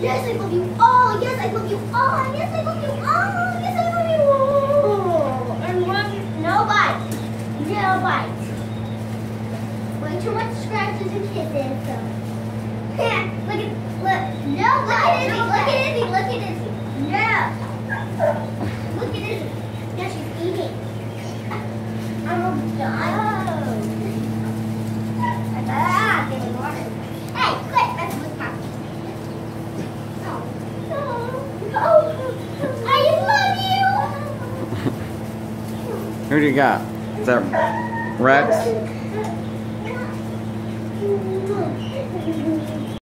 Yes, I love you. Oh, yes, I love you. Oh, yes, I love you. Oh, yes, I love you. Oh. And one, no bite. No bite. Way too much scratches and kisses. So. Yeah, look at, look. No, look at Izzy. Look at Izzy. Look at Izzy. No. Look at Izzy. Now she's eating. I'm done. Who do you got? Is that Rex?